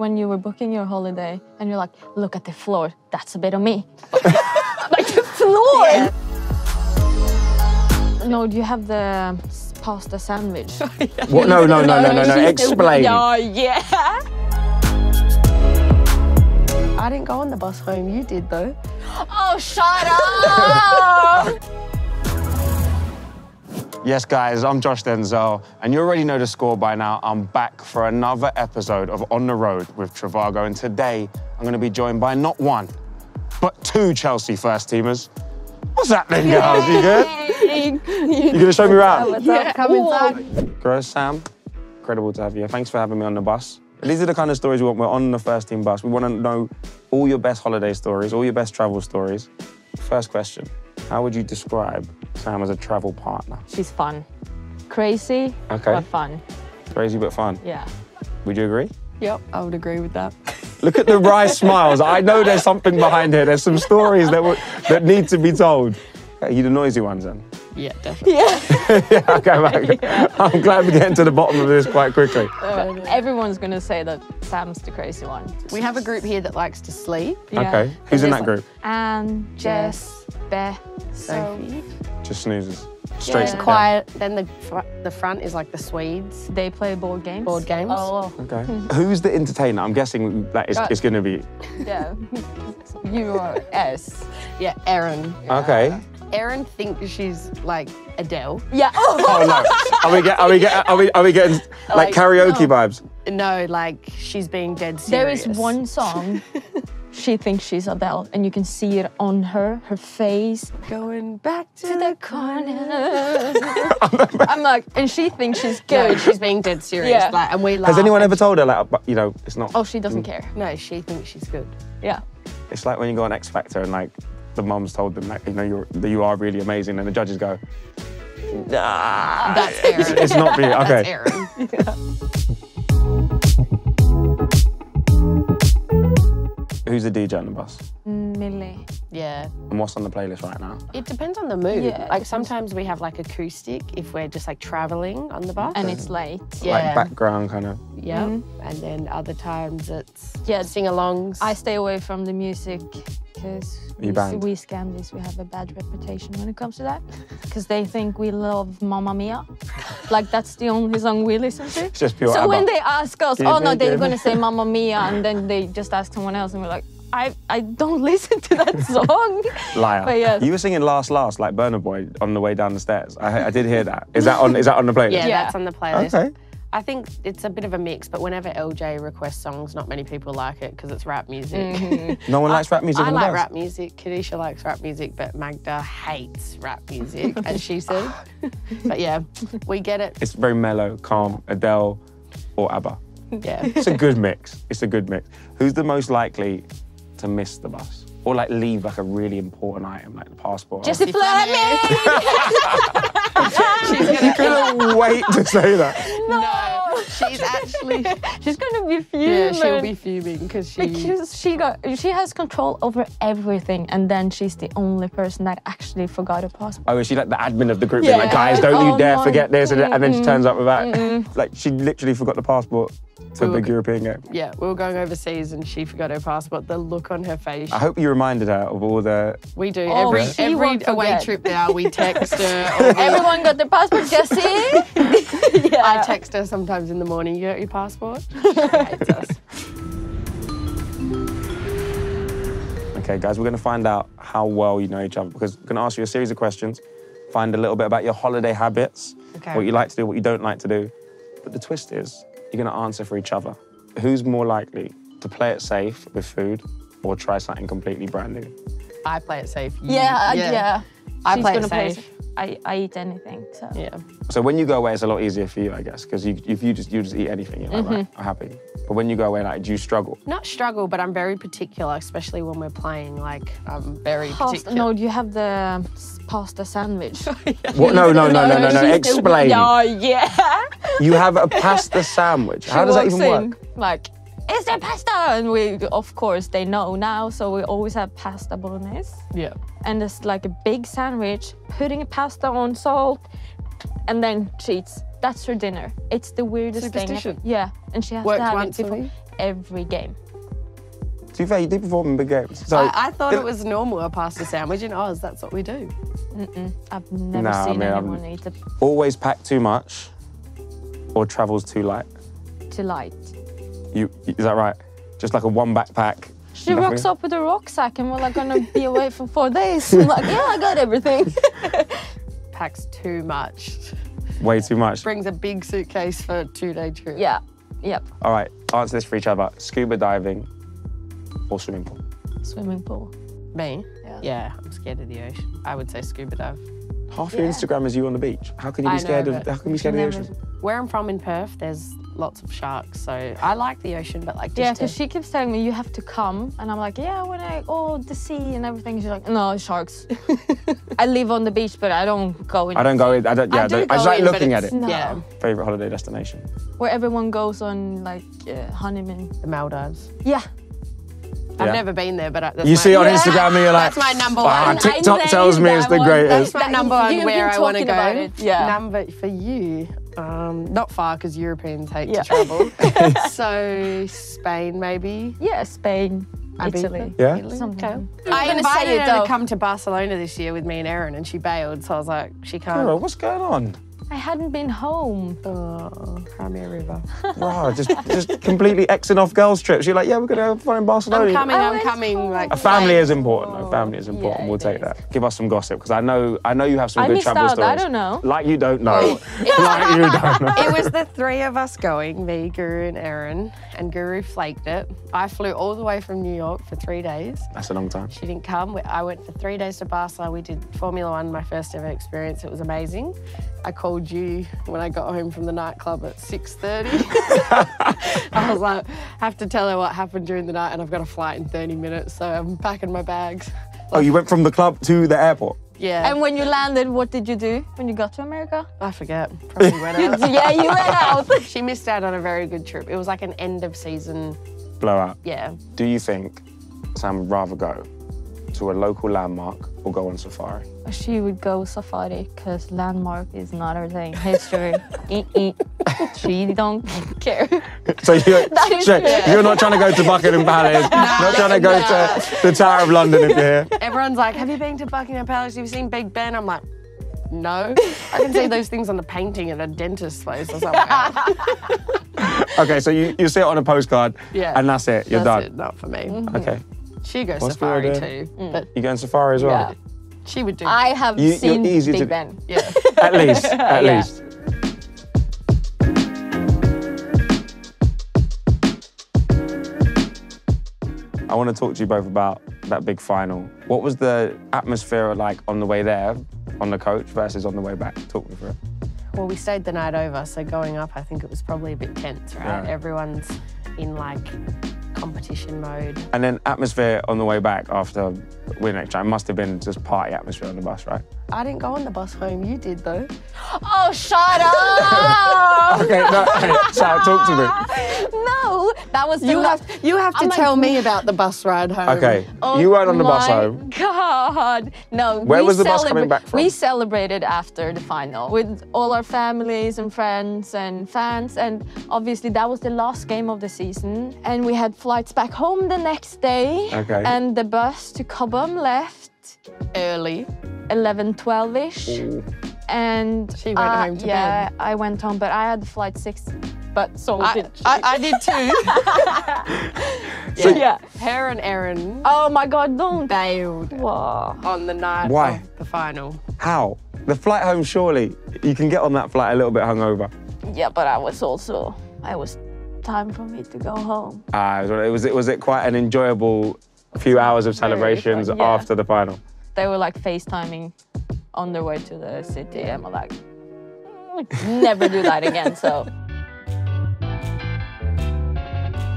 when you were booking your holiday and you're like, look at the floor, that's a bit of me. like the floor! No, do you have the pasta sandwich? What? No, no, no, no, no, no. Explain. Yeah, yeah. I didn't go on the bus home. You did though. Oh, shut up! Yes, guys, I'm Josh Denzel, and you already know the score by now. I'm back for another episode of On the Road with trivago, and today I'm going to be joined by not one, but two Chelsea first teamers. What's happening, girls? You good? You going to show me around? What's up? Come inside. Girls, Sam, incredible to have you. here. Thanks for having me on the bus. These are the kind of stories we want. We're on the first team bus. We want to know all your best holiday stories, all your best travel stories. First question How would you describe Sam as a travel partner? She's fun. Crazy, Okay. but fun. Crazy but fun. Yeah. Would you agree? Yep, I would agree with that. Look at the wry smiles. I know there's something behind here. There's some stories that, would, that need to be told. Okay, you the noisy ones then? Yeah, definitely. yeah, okay, right. I'm glad we're getting to the bottom of this quite quickly. But everyone's gonna say that Sam's the crazy one. We have a group here that likes to sleep. Yeah. Okay, who's in that group? And Jess, Beth, Sophie. Just snoozes. Straight Yeah. down. Quiet. Then the fr- the front is like the Swedes. They play board games. Board games. Oh, Okay. Who's the entertainer? I'm guessing that it's, Uh, it's going to be. yeah. you are S. Yeah, Erin. Okay. Erin thinks she's like Adele. Yeah. Oh. Oh no. Are we get? Are we get? Are we? Are we getting like, Like, karaoke no. vibes? No, like she's being dead There serious. is one song. She thinks she's Adele, and you can see it on her, her face. going back to, To the the corner. I'm like, and she thinks she's No, good. she's being dead serious. Yeah. Like, and we laugh. Has anyone ever told her like, you know, it's not? oh, she doesn't mm. care. No, she thinks she's good. Yeah. It's like when you go on X Factor and like the mums told them like, you know, you're that you are really amazing, and the judges go, Nah, That's it's, it's not me. Okay. That's Erin. Who's the DJ on the bus? Millie. Yeah. And what's on the playlist right now? It depends on the mood. Yeah, like sometimes we have like acoustic if we're just like traveling on the bus. And it's late. yeah. Like background kind of. Yeah. Mm-hmm. And then other times it's Yeah. sing-alongs. I stay away from the music because we, banned? we Scandis, we have a bad reputation when it comes to that. Because they think we love Mamma Mia. like that's the only song we listen to. Just pure So ABBA. when they ask us, Give oh me, no, they're gonna say Mamma Mia, and then they just ask someone else, and we're like, I, I don't listen to that song. Liar. But yes. You were singing Last Last like Burna Boy on the way down the stairs. I, I did hear that. Is that on is that on the playlist? yeah, Yeah. that's on the playlist. Okay. I think it's a bit of a mix, but whenever LJ requests songs, not many people like it because it's rap music. Mm-hmm. No one likes rap music I like bus? rap music. Kadeisha likes rap music, but Magda hates rap music, as she said. but yeah, we get it. It's very mellow, calm, Adele or ABBA. Yeah. It's a good mix. It's a good mix. Who's the most likely to miss the bus? Or like leave like a really important item, like the passport? Jessie Fleming! She's gonna couldn't wait to say that. no. She's actually She's gonna be fuming. yeah. She'll be fuming because she. Because she got, she has control over everything, and then she's the only person that actually forgot a passport. Oh, is she like the admin of the group? being like, guys, don't you Oh, dare no. forget this. And, and then she turns up with that. Like, she literally forgot the passport to We big were- European game. Yeah, we were going overseas and she forgot her passport. The look on her face. I hope you reminded her of all the. We do Oh, every she every won't away forget. trip now. We text her. Everyone got their passport, Jessie? yeah. I text her sometimes in the morning. You got your passport? She hates us. Okay, guys, we're going to find out how well you know each other because we're going to ask you a series of questions, find a little bit about your holiday habits, Okay. what you like to do, what you don't like to do. But the twist is, you're going to answer for each other. Who's more likely to play it safe with food or try something completely brand new? I play it safe. You- Yeah, yeah. I She's play it gonna play safe. I, I eat anything, so. Yeah. So when you go away, it's a lot easier for you, I guess, because you, if you just you just eat anything, you're like, mm-hmm. right, I'm happy. But when you go away, like, do you struggle? Not struggle, but I'm very particular, especially when we're playing. Like, I'm very Pasta, particular. no, do you have the um, pasta sandwich? What? No, no, no, no, no, no. she's the- Explain. Yeah, yeah. You have a pasta sandwich. How She does that even in, work? Like, is there pasta? And we, of course, they know now, so we always have pasta bolognese. Yeah. And it's like a big sandwich, putting pasta on salt, and then cheese. That's her dinner. It's the weirdest thing. Superstition. Yeah, and she has Worked to have once it before. every game. To be fair, you did perform in big games. So I, I thought it was normal a pasta sandwich in Oz. That's what we do. I've never Nah, I seen mean, I'm- anyone eat it always pack too much, or travels too light. too light. You is that right? Just like a one backpack. She nothing? rocks up with a rucksack and we're like gonna be away for four days. I'm like, yeah, I got everything. Packs too much. Way too much. Brings a big suitcase for a two-day trip. yeah, yep. All right, answer this for each other: scuba diving or swimming pool. Swimming pool. Me? Yeah. Yeah, I'm scared of the ocean. I would say scuba dive. Half your Yeah. Instagram is you on the beach. How can you be I know, scared of? How can you be scared of the Never- ocean? Where I'm from in Perth, there's lots of sharks, so I like the ocean, but like just Yeah, to- because she keeps telling me you have to come, and I'm like, yeah, when I oh the sea and everything. She's like, no sharks. I live on the beach, but I don't go in. I don't go in. I don't. Yeah, I, do don't, I just go like in, looking at it. No. Yeah, Favorite holiday destination. Where everyone goes on like uh, honeymoon. the Maldives. Yeah. Yeah. I've never been there, but I- that's You my, see it on Yeah. Instagram and you're like, That's my number "Ah, one. TikTok tells me it's the one. greatest. That's my number one where I want to talking about go. it, yeah. Number for you, um, not far because Europeans hate Yeah. to travel. so Spain maybe. Yeah, Spain, Italy. Yeah. Italy, Something. okay. I'm I gonna invited say her though. to come to Barcelona this year with me and Erin, and she bailed. So I was like, she can't. Bro, what's going on? I hadn't been home. Oh, Crimea River. Wow, just just completely Xing off girls' trips. You're like, yeah, we're gonna have fun in Barcelona. I'm coming. I I'm oh, coming. home. Like A family like- is important. A family is important. Yeah, we'll take is. that. Give us some gossip because I know I know you have some I good travel out. stories. I don't know. Like you don't know. like you don't know. It was the three of us going, me, Guro, and Erin, and Guro flaked it. I flew all the way from New York for three days. That's a long time. She didn't come. I went for three days to Barcelona. We did Formula One, my first ever experience. It was amazing. I called you when I got home from the nightclub at 6.30. I was like, have to tell her what happened during the night and I've got a flight in 30 minutes, so I'm packing my bags. Oh, you went from the club to the airport. Yeah, And when you landed, what did you do when you got to America? I forget. Probably went out. yeah, you went out. she missed out on a very good trip. It was like an end of season, Blowout. yeah. Do you think Sam would rather go to a local landmark or go on safari? She would go safari because landmark is not her thing. History. Eh-eh. she don't care. So you're, so you're not trying to go to Buckingham Palace, not trying to go to the Tower of London if you're here. Everyone's like, have you been to Buckingham Palace? Have you seen Big Ben? I'm like, no. I can see those things on the painting at a dentist's place or something. Okay, so you, you see it on a postcard Yeah. and that's it, you're That's done. it, not for me. Mm-hmm. Okay. She goes What's the safari idea? too, mm. but You going safari as well? Yeah. she would do. I have You- you're seen easy Big to- Ben. yeah. At least, at Yeah. least. I want to talk to you both about that big final. What was the atmosphere like on the way there, on the coach versus on the way back? Talk me through it. Well, we stayed the night over, so going up, I think it was probably a bit tense, right? Yeah. Everyone's in like competition mode. And then atmosphere on the way back after winning next time must have been just party atmosphere on the bus, right? I didn't go on the bus home. You did though. Oh, shut up! Okay, no, hey, Sal, talk to me. No, that was the You la- have you have to I'm like- tell me about the bus ride home. Okay, Oh you weren't on the bus home. God, no. Where was the bus coming back from? We celebrated after the final with all our families and friends and fans, and obviously that was the last game of the season. And we had flights back home the next day. Okay. And the bus to Cobham left Early. 11, 12 ish. And She went uh, home to yeah, bed. I went home, but I had the flight six. But so I, did she. I, I did too. yeah. Her and Erin Oh my God! Don't. bailed Wow. on the night Why? of the final. How? The flight home, surely you can get on that flight a little bit hungover. Yeah, but I was also. I was time for me to go home. Ah, it was it was it quite an enjoyable few hours of celebrations yeah. after the final. They were like FaceTiming on their way to the city, and I'm like, "Mm, never do that again. So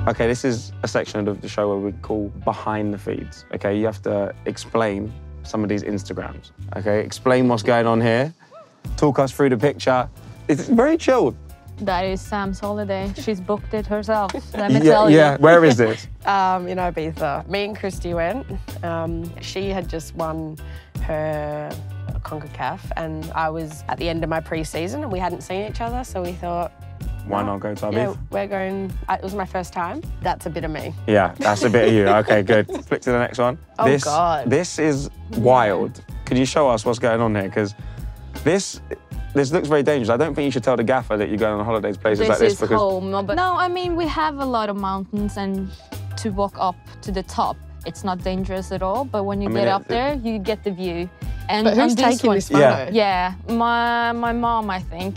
Okay, this is a section of the show where we call behind the feeds. Okay, you have to explain some of these Instagrams. Okay, explain what's going on here. Talk us through the picture. It's very chilled. that is Sam's holiday. She's booked it herself. Let me Yeah, tell you. yeah. Where is this? Um, in Ibiza. Me and Kristie went. Um, she had just won her CONCACAF and I was at the end of my pre-season and we hadn't seen each other, so we thought, Why not go to Ibiza? Yeah, we're going. uh, It was my first time. That's a bit of me. Yeah, that's a bit of you. Okay, good. Flick to the next one. Oh, this, God. This is wild. Could you show us what's going on here? Because this this looks very dangerous. I don't think you should tell the gaffer that you're going on holidays places this like this is because home. But no, I mean we have a lot of mountains, and to walk up to the top, it's not dangerous at all. But when you I mean, get it- up there, you get the view. And But who's on this taking one- this photo? Yeah. Yeah, my my mom, I think.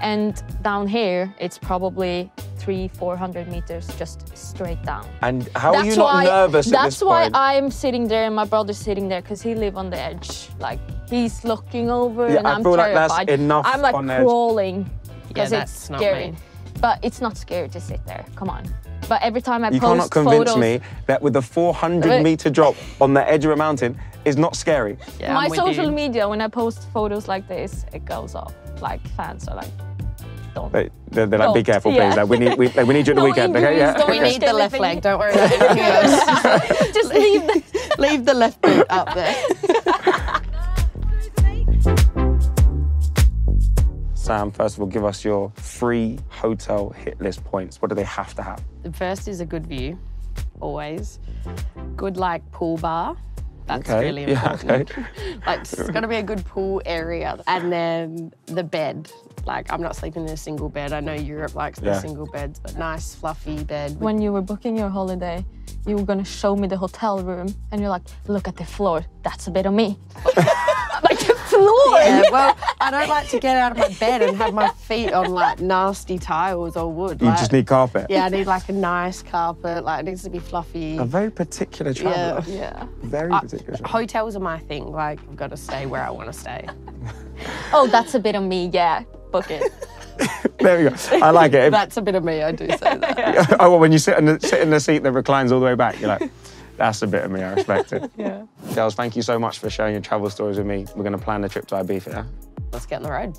And down here, it's probably three, four hundred meters just straight down. and how are you not nervous at That's this why point? I'm sitting there and my brother's sitting there because he live on the edge. Like he's looking over Yeah, and I I'm feel like that's terrified. enough I'm like on crawling because that's it's not scary. me. But it's not scary to sit there. Come on. But every time I you post You cannot convince photos, me that with a 400 meter drop on the edge of a mountain is not scary. Yeah, my social you. media when I post photos like this, it goes off. Like fans are like, don't. They, they're, they're like, be Don't, careful, yeah. please. Like, we need, we, like, we need you at the No weekend. Okay, yeah. don't We need the left leg. Don't worry about anything else. Just leave the Leave the left boot up there. Sam, first of all, give us your free hotel hit list points. What do they have to have? The first is a good view, always. Good like pool bar. That's Okay, really yeah, important. okay. like it's got to be a good pool area, and then the bed. Like I'm not sleeping in a single bed. I know Europe likes Yeah. the single beds, but nice fluffy bed. when you were booking your holiday, you were gonna show me the hotel room, and you're like, "Look at the floor. That's a bit of me." like floor. yeah, well, I don't like to get out of my bed and have my feet on like nasty tiles or wood. You like- just need carpet. Yeah, I need like a nice carpet. Like it needs to be fluffy. A very particular traveller. Yeah. Yeah. Very Uh, particular. traveller. hotels are my thing. Like I've got to stay where I want to stay. Oh, that's a bit of me. Yeah. Book it. There we go. I like it. That's a bit of me. I do say that. oh, well, when you sit in, the, sit in the seat that reclines all the way back, you're like, that's a bit of me. I respect it. Yeah. Girls, thank you so much for sharing your travel stories with me. We're going to plan the trip to Ibiza. Let's get on the road.